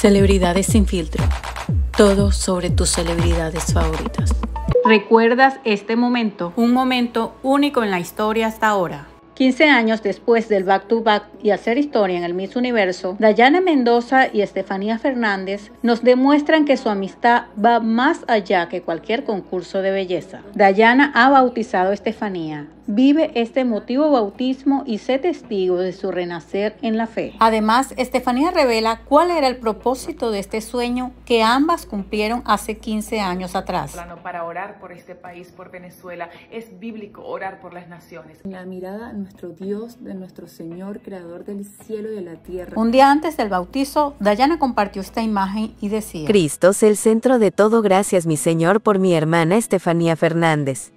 Celebridades sin filtro. Todo sobre tus celebridades favoritas. ¿Recuerdas este momento? Un momento único en la historia hasta ahora. 15 años después del back to back y hacer historia en el Miss Universo, Dayana Mendoza y Estefanía Fernández nos demuestran que su amistad va más allá que cualquier concurso de belleza. Dayana ha bautizado a Estefanía Vive este emotivo bautismo y sé testigo de su renacer en la fe. Además, Estefanía revela cuál era el propósito de este sueño que ambas cumplieron hace 15 años atrás. Para orar por este país, por Venezuela, es bíblico orar por las naciones. La mirada a nuestro Dios, de nuestro Señor, creador del cielo y de la tierra. Un día antes del bautizo, Dayana compartió esta imagen y decía: Cristo es el centro de todo, gracias mi Señor por mi hermana Estefanía Fernández.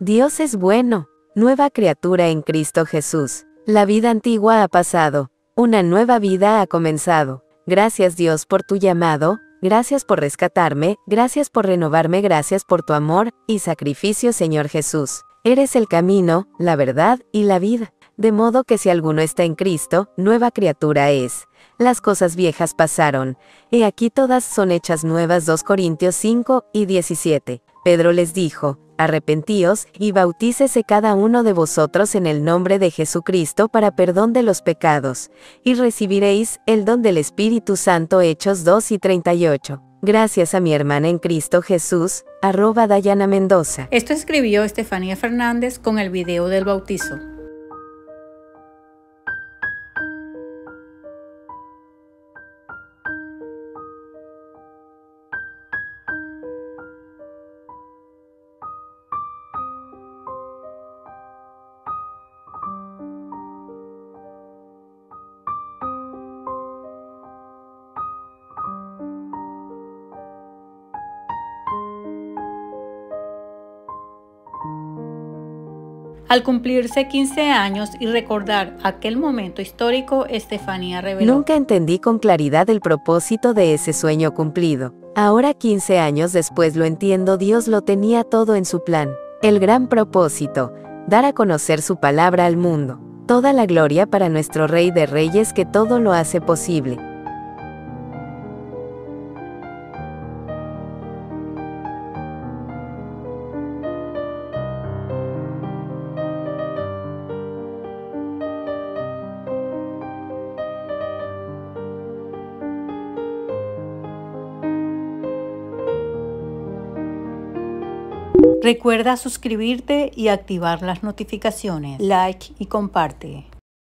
Dios es bueno, nueva criatura en Cristo Jesús. La vida antigua ha pasado, una nueva vida ha comenzado. Gracias Dios por tu llamado, gracias por rescatarme, gracias por renovarme, gracias por tu amor y sacrificio Señor Jesús. Eres el camino, la verdad y la vida. De modo que si alguno está en Cristo, nueva criatura es. Las cosas viejas pasaron, y aquí todas son hechas nuevas 2 Corintios 5 y 17. Pedro les dijo, Arrepentíos, y bautícese cada uno de vosotros en el nombre de Jesucristo para perdón de los pecados, y recibiréis el don del Espíritu Santo Hechos 2 y 38. Gracias a mi hermana en Cristo Jesús, arroba Dayana Mendoza. Esto escribió Estefanía Fernández con el video del bautizo. Al cumplirse 15 años y recordar aquel momento histórico, Estefanía reveló. Nunca entendí con claridad el propósito de ese sueño cumplido. Ahora 15 años después lo entiendo, Dios lo tenía todo en su plan. El gran propósito, dar a conocer su palabra al mundo. Toda la gloria para nuestro Rey de Reyes que todo lo hace posible. Recuerda suscribirte y activar las notificaciones, like y comparte.